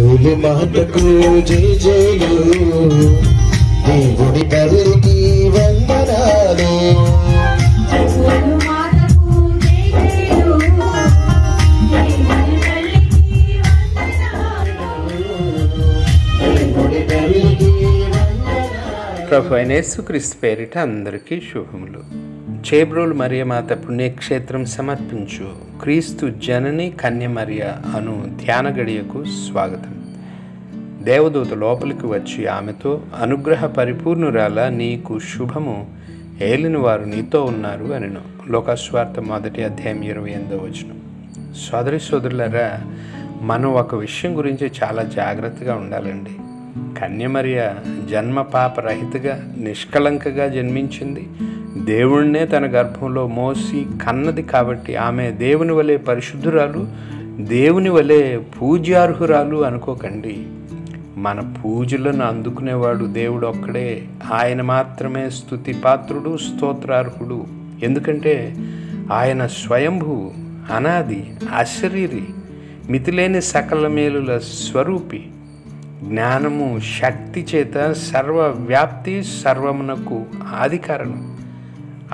జూలు మాటకు జేజేలు దేవుడి తల్లికి వందనాలు. ప్రభు అయిన యేసుక్రీస్తు పేరిట అందరికీ శుభములు. చేబ్రోలు మరియమాత పుణ్యక్షేత్రం సమర్పించు. క్రీస్తు జనని కన్యమరియ అను ధ్యాన గడియకు స్వాగతం. దేవదూత లోపలికి వచ్చి ఆమెతో అనుగ్రహ పరిపూర్ణురాల నీకు శుభము. ఏలిన వారు నీతో ఉన్నారు అనిను. లోకస్వార్థ మొదటి అధ్యాయం ఇరవై ఎనిమిదో వచ్చిన సోదరి సోదరులరా మనం ఒక విషయం గురించి చాలా జాగ్రత్తగా ఉండాలండి. కన్యమరియ జన్మ పాప రహితగా నిష్కలంకగా జన్మించింది. దేవుణ్ణే తన గర్భంలో మోసి కన్నది కాబట్టి ఆమె దేవుని వలె పరిశుద్ధురాలు దేవుని వలె పూజ్యార్హురాలు అనుకోకండి. మన పూజలను అందుకునేవాడు దేవుడు ఒక్కడే. ఆయన మాత్రమే స్తుతి పాత్రుడు స్తోత్రార్హుడు. ఎందుకంటే ఆయన స్వయంభూ అనాది అశరీరి మితిలేని సకల మేలుల స్వరూపి. జ్ఞానము శక్తి చేత సర్వవ్యాప్తి సర్వమునకు ఆది కారణం.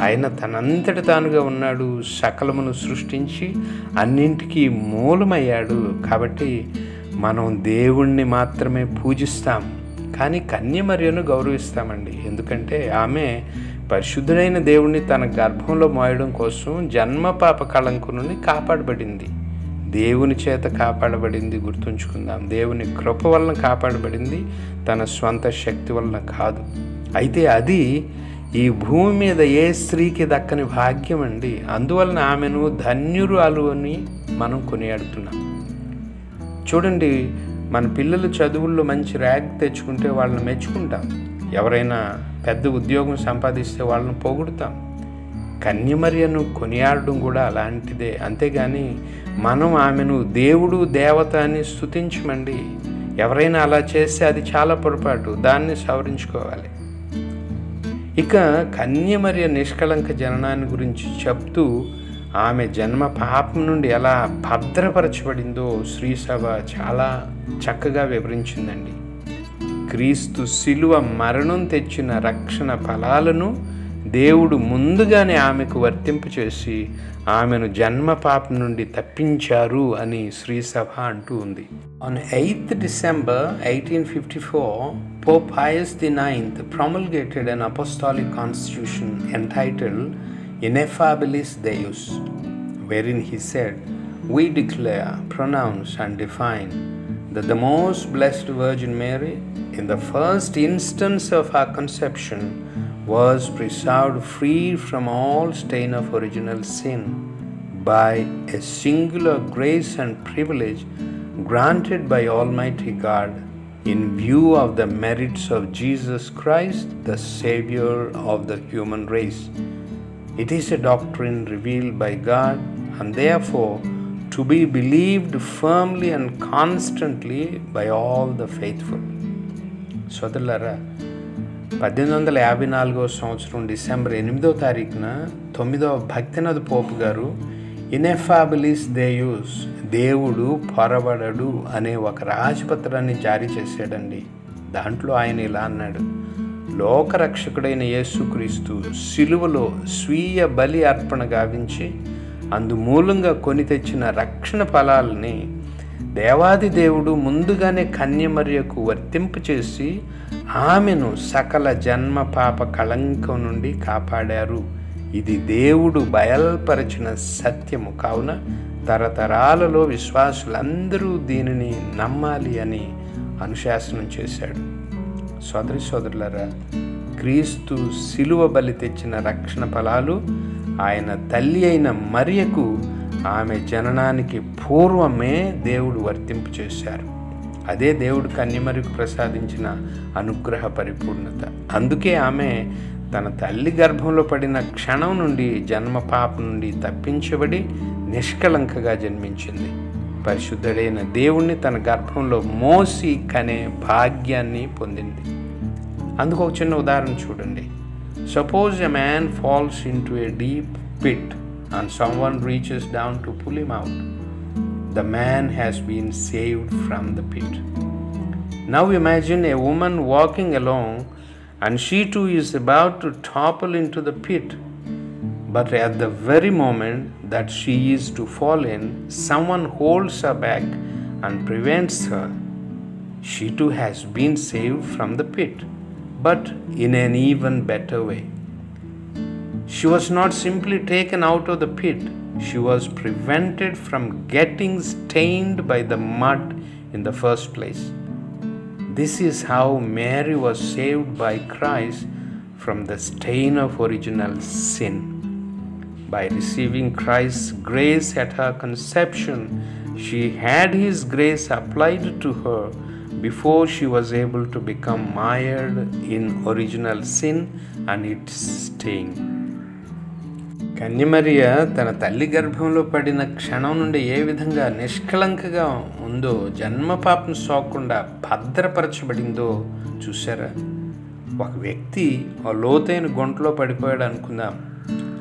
ఆయన తనంతటి తానుగా ఉన్నాడు సకలమును సృష్టించి అన్నింటికీ మూలమయ్యాడు. కాబట్టి మనం దేవుణ్ణి మాత్రమే పూజిస్తాం కానీ కన్యమర్యను గౌరవిస్తామండి. ఎందుకంటే ఆమె పరిశుద్ధుడైన దేవుణ్ణి తన గర్భంలో మోయడం కోసం జన్మ పాప కళంకు నుండి కాపాడబడింది. దేవుని చేత కాపాడబడింది గుర్తుంచుకుందాం. దేవుని కృప వలన కాపాడబడింది తన స్వంత శక్తి వలన కాదు. అయితే అది ఈ భూమి మీద ఏ స్త్రీకి దక్కని భాగ్యం అండి అందువలన ఆమెను ధన్యురాలు అని మనం కొనియాడుతున్నాం. చూడండి మన పిల్లలు చదువుల్లో మంచి ర్యాంక్ తెచ్చుకుంటే వాళ్ళని మెచ్చుకుంటాం. ఎవరైనా పెద్ద ఉద్యోగం సంపాదిస్తే వాళ్ళని పొగుడుతాం. కన్యమర్యను కొనియాడడం కూడా అలాంటిదే. అంతేగాని మనం ఆమెను దేవుడు దేవత అని స్థుతించమండి ఎవరైనా అలా చేస్తే అది చాలా పొరపాటు. దాన్ని సవరించుకోవాలి. ఇక కన్యమర్య నిష్కళంక జననాన్ని గురించి చెప్తూ ఆమె జన్మ పాపం నుండి ఎలా భద్రపరచబడిందో శ్రీసభ చాలా చక్కగా వివరించిందండి. క్రీస్తు శిలువ మరణం తెచ్చిన రక్షణ ఫలాలను దేవుడు ముందుగానే ఆమెకు వర్తింపు చేసి ఆమెను జన్మ పాపం నుండి తప్పించారు అని శ్రీ శ్రీసభ అంటూ ఉంది. On eighth December eighteen fifty four Pope Pius the ninth promulgated an apostolic constitution entitle Ineffabilis Deus wherein he said we declare pronounce and define the the most blessed Virgin Mary in the first instance of a conception was preserved free from all stain of original sin by a singular grace and privilege granted by Almighty God in view of the merits of Jesus Christ, the Savior of the human race. It is a doctrine revealed by God and therefore to be believed firmly and constantly by all the faithful. ಸೋದರಲ್ಲರ పద్దెనిమిది వందల యాభై నాలుగో సంవత్సరం December ఎనిమిదో తారీఖున తొమ్మిదవ భక్తినథ్ పోపు గారు ఇనెఫాబిలిస్ దేయూస్ దేవుడు పొరబడడు అనే ఒక రాజపత్రాన్ని జారీ చేశాడండి. దాంట్లో ఆయన ఇలా అన్నాడు లోకరక్షకుడైన యేసుక్రీస్తు సిలువలో స్వీయ బలి అర్పణ గావించి అందుమూలంగా కొని తెచ్చిన రక్షణ ఫలాలని దేవాది దేవుడు ముందుగానే కన్యమర్యకు వర్తింపు చేసి ఆమెను సకల జన్మ పాప కళంకం నుండి కాపాడారు. ఇది దేవుడు బయల్పరచిన సత్యము. కావున తరతరాలలో విశ్వాసులందరూ దీనిని నమ్మాలి అని అనుశాసనం చేశాడు. సోదరి సోదరులరా క్రీస్తు శిలువ బలి తెచ్చిన రక్షణ ఫలాలు ఆయన తల్లి అయిన మరియకు ఆమె జననానికి పూర్వమే దేవుడు వర్తింపు చేశారు. అదే దేవుడు కన్యమరికి ప్రసాదించిన అనుగ్రహ పరిపూర్ణత. అందుకే ఆమె తన తల్లి గర్భంలో పడిన క్షణం నుండి జన్మ పాప నుండి తప్పించబడి నిష్కలంకగా జన్మించింది. పరిశుద్ధుడైన దేవుణ్ణి తన గర్భంలో మోసి కనే భాగ్యాన్ని పొందింది. అందుకు ఒక చిన్న ఉదాహరణ చూడండి. Suppose a man falls into a deep pit and someone reaches down to pull him out, the man has been saved from the pit. Now imagine a woman walking along and she too is about to topple into the pit. But at the very moment that she is to fall in, someone holds her back and prevents her. She too has been saved from the pit, but in an even better way. She was not simply taken out of the pit, she was prevented from getting stained by the mud in the first place. This is how Mary was saved by Christ from the stain of original sin. By receiving Christ's grace at her conception, she had His grace applied to her before she was able to become mired in original sin and its stain. కన్యమరియ తన తల్లి గర్భంలో పడిన క్షణం నుండి ఏ విధంగా నిష్కళంకగా ఉందో జన్మ పాపం భద్రపరచబడిందో చూసారా ఒక వ్యక్తి ఆ లోతైన గుంటలో పడిపోయాడు అనుకుందాం.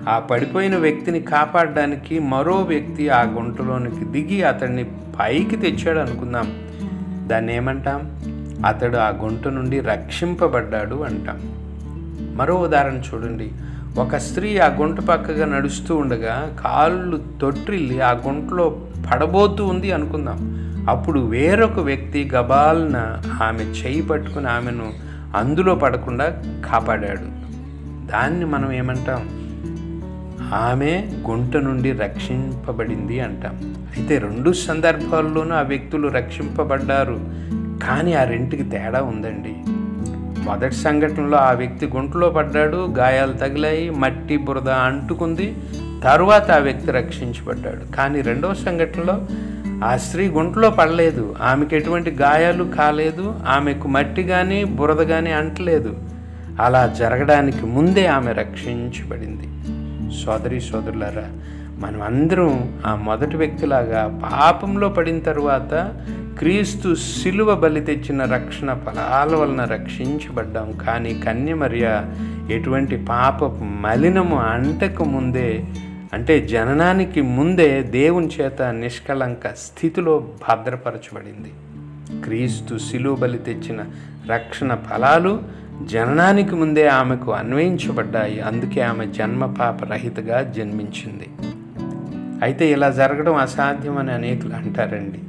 ఆ పడిపోయిన వ్యక్తిని కాపాడడానికి మరో వ్యక్తి ఆ గుంటలోనికి దిగి అతన్ని పైకి తెచ్చాడు అనుకుందాం. దాన్ని ఏమంటాం? అతడు ఆ గుంట నుండి రక్షింపబడ్డాడు అంటాం. మరో ఉదాహరణ చూడండి. ఒక స్త్రీ ఆ గుంట పక్కగా నడుస్తూ ఉండగా కాళ్ళు తొట్టిల్లి ఆ గుంటలో పడబోతూ ఉంది అనుకుందాం. అప్పుడు వేరొక వ్యక్తి గబాల్న ఆమె చేయి పట్టుకుని ఆమెను అందులో పడకుండా కాపాడాడు. దాన్ని మనం ఏమంటాం? ఆమె గుంట నుండి రక్షింపబడింది అంటాం. అయితే రెండు సందర్భాల్లోనూ ఆ వ్యక్తులు రక్షింపబడ్డారు. కానీ ఆ రెంటికి తేడా ఉందండి. మొదటి సంఘటనలో ఆ వ్యక్తి గుంటలో పడ్డాడు గాయాలు తగిలాయి మట్టి బురద అంటుకుంది. తరువాత ఆ వ్యక్తి రక్షించబడ్డాడు. కానీ రెండవ సంఘటనలో ఆ స్త్రీ గుంటలో పడలేదు. ఆమెకు ఎటువంటి గాయాలు కాలేదు. ఆమెకు మట్టి కానీ బురద కానీ అంటలేదు. అలా జరగడానికి ముందే ఆమె రక్షించబడింది. సోదరి సోదరులారా మనం అందరం ఆ మొదటి వ్యక్తిలాగా పాపంలో పడిన తరువాత క్రీస్తు శిలువ బలి తెచ్చిన రక్షణ ఫలాల వలన రక్షించబడ్డాం. కానీ కన్యమర్య ఎటువంటి పాప మలినము అంటకు ముందే అంటే జననానికి ముందే దేవుని చేత నిష్కళంక స్థితిలో భద్రపరచబడింది. క్రీస్తు శిలువ బలి తెచ్చిన రక్షణ ఫలాలు జననానికి ముందే ఆమెకు అన్వయించబడ్డాయి. అందుకే ఆమె జన్మ పాప రహితగా జన్మించింది. అయితే ఇలా జరగడం అసాధ్యం అని అనేకులు అంటారండి.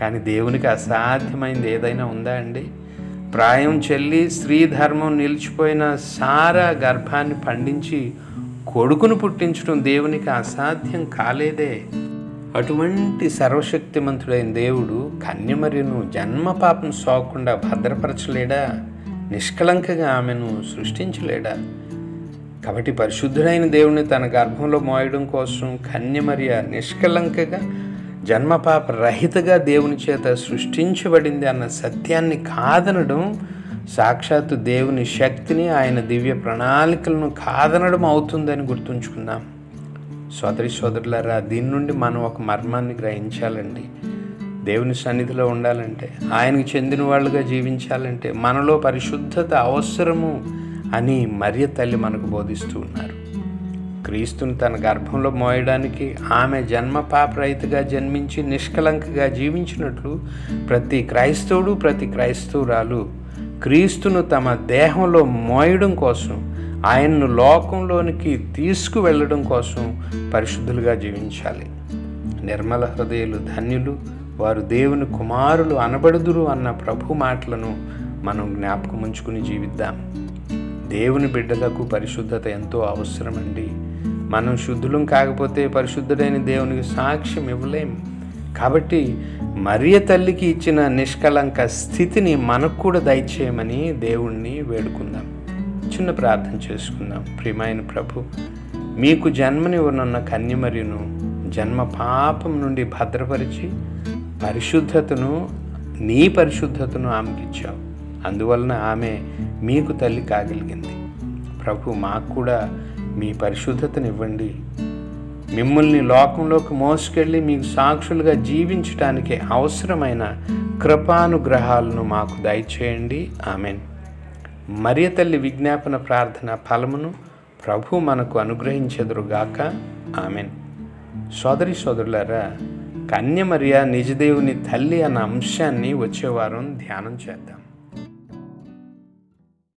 కానీ దేవునికి అసాధ్యమైంది ఏదైనా ఉందా అండి? ప్రాయం చెల్లి స్త్రీ ధర్మం నిలిచిపోయిన సారా గర్భాన్ని పండించి కొడుకును పుట్టించడం దేవునికి అసాధ్యం కాలేదే. అటువంటి సర్వశక్తిమంతుడైన దేవుడు కన్యమరిను జన్మ పాపం సోకుండా భద్రపరచలేడా? నిష్కళంకగా ఆమెను సృష్టించలేడా? కాబట్టి పరిశుద్ధుడైన దేవుని తన గర్భంలో మోయడం కోసం కన్యమర్య నిష్కలంకగా జన్మపాప రహితగా దేవుని చేత సృష్టించబడింది అన్న సత్యాన్ని కాదనడం సాక్షాత్తు దేవుని శక్తిని ఆయన దివ్య ప్రణాళికలను కాదనడం అవుతుందని గుర్తుంచుకుందాం. సోదరి సోదరులారా దీని నుండి మనం ఒక మర్మాన్ని గ్రహించాలండి. దేవుని సన్నిధిలో ఉండాలంటే ఆయనకు చెందిన వాళ్ళుగా జీవించాలంటే మనలో పరిశుద్ధత అవసరము అని మరియ తల్లి మనకు బోధిస్తూ ఉన్నారు. క్రీస్తుని తన గర్భంలో మోయడానికి ఆమె జన్మ పాపరహితగా జన్మించి నిష్కలంకగా జీవించినట్లు ప్రతి క్రైస్తవుడు ప్రతి క్రైస్తవురాలు క్రీస్తును తమ దేహంలో మోయడం కోసం ఆయన్ను లోకంలోనికి తీసుకువెళ్ళడం కోసం పరిశుద్ధులుగా జీవించాలి. నిర్మల హృదయులు ధన్యులు వారు దేవుని కుమారులు అనబడుదురు అన్న ప్రభు మాటలను మనం జ్ఞాపకం ఉంచుకుని జీవిద్దాం. దేవుని బిడ్డలకు పరిశుద్ధత ఎంతో అవసరమండి. మనం శుద్ధులం కాకపోతే పరిశుద్ధుడైన దేవునికి సాక్ష్యం ఇవ్వలేం. కాబట్టి మరియ తల్లికి ఇచ్చిన నిష్కళంక స్థితిని మనకు కూడా దయచేయమని దేవుణ్ణి వేడుకుందాం. చిన్న ప్రార్థన చేసుకుందాం. ప్రియమైన ప్రభు మీకు జన్మనివ్వనున్న కన్యమరిను జన్మ పాపం నుండి భద్రపరిచి పరిశుద్ధతను నీ పరిశుద్ధతను ఆమెకిచ్చావు. అందువలన ఆమె మీకు తల్లి కాగలిగింది. ప్రభు మాకు కూడా మీ పరిశుద్ధతనివ్వండి. మిమ్మల్ని లోకంలోకి మోసుకెళ్ళి మీకు సాక్షులుగా జీవించటానికి అవసరమైన కృపానుగ్రహాలను మాకు దయచేయండి. ఆమెన్. మరియ తల్లి విజ్ఞాపన ప్రార్థన ఫలమును ప్రభు మనకు అనుగ్రహించెదురుగాక. ఆమెన్. సోదరి సోదరులారా కన్యమర్య నిజదేవుని తల్లి అన్న అంశాన్ని వచ్చేవారం ధ్యానం చేద్దాం.